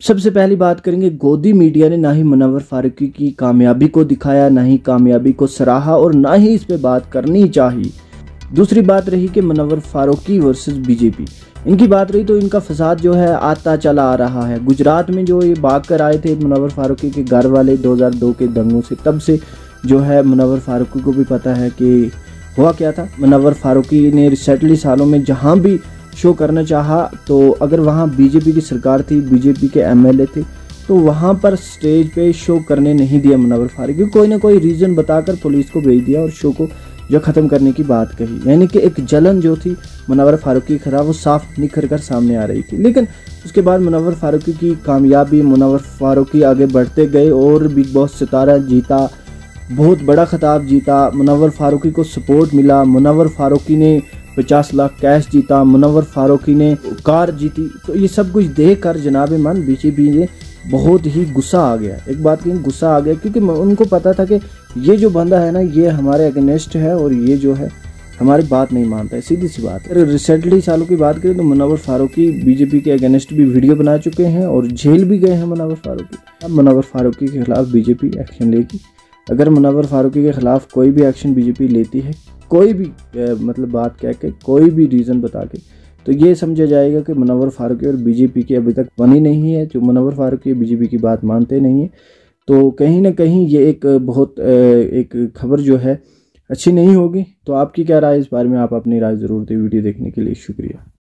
सबसे पहली बात करेंगे, गोदी मीडिया ने ना ही मुनवर फारूकी की कामयाबी को दिखाया, ना ही कामयाबी को सराहा और ना ही इस पर बात करनी चाहिए। दूसरी बात रही कि मुनवर फारूकी वर्सेस बीजेपी। इनकी बात रही तो इनका फसाद जो है, आता चला आ रहा है। गुजरात में जो ये भाग कर आए थे मुनवर फारूकी के घर वाले 2002 के दंगों से, तब से जो है मुनवर फारूकी को भी पता है कि हुआ क्या था। मुनवर फारूकी ने रिसेंटली सालों में जहाँ भी शो करना चाहा तो अगर वहाँ बीजेपी की सरकार थी बीजेपी के एमएलए थे तो वहाँ पर स्टेज पे शो करने नहीं दिया मुनवर फारूकी कोई ना कोई रीज़न बताकर पुलिस को भेज दिया और शो को जो ख़त्म करने की बात कही। यानी कि एक जलन जो थी मुनवर फारूकी के खिलाफ वो साफ़ निखर कर सामने आ रही थी। लेकिन उसके बाद मुनवर फारूकी की कामयाबी मुनवर फारूकी आगे बढ़ते गए और बिग बॉस सितारा जीता, बहुत बड़ा खिताब जीता मुनवर फारूकी को सपोर्ट मिला। मुनवर फारूकी ने पचास लाख कैश जीता मुनवर फारूकी ने कार जीती। तो ये सब कुछ देख कर जनाब मन बीजेपी ने बहुत ही गुस्सा आ गया। एक बात कहीं गुस्सा आ गया, क्योंकि उनको पता था कि ये जो बंदा है ना, ये हमारे अगेंस्ट है और ये जो है, हमारी बात नहीं मानता है। सीधी सी बात है। रिसेंटली सालों की बात करें तो मुनवर फारूकी बीजेपी के अगेंस्ट भी वीडियो बना चुके हैं और जेल भी गए हैं मुनवर फारूकी। अब मुनवर फारूकी के खिलाफ बीजेपी एक्शन लेगी। अगर मुनवर फारूकी के खिलाफ कोई भी एक्शन बीजेपी लेती है, कोई भी मतलब बात कह के, कोई भी रीज़न बता के तो ये समझा जाएगा कि मुनवर फारूकी और बीजेपी की अभी तक बनी नहीं है, जो मुनवर फारूकी बीजेपी की बात मानते नहीं है तो कहीं ना कहीं ये एक बहुत एक खबर जो है, अच्छी नहीं होगी। तो आपकी क्या राय इस बारे में आप अपनी राय ज़रूर दें, वीडियो देखने के लिए शुक्रिया।